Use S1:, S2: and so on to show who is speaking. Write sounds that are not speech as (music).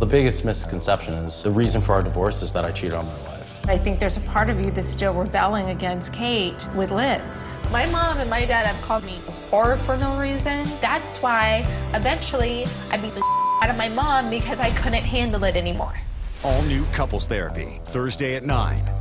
S1: The biggest misconception is the reason for our divorce is that I cheated on my wife.
S2: I think there's a part of you that's still rebelling against Kate with Liz.
S3: My mom and my dad have called me whore for no reason. That's why eventually I beat the (laughs) out of my mom because I couldn't handle it anymore.
S4: All new Couples Therapy, Thursday at 9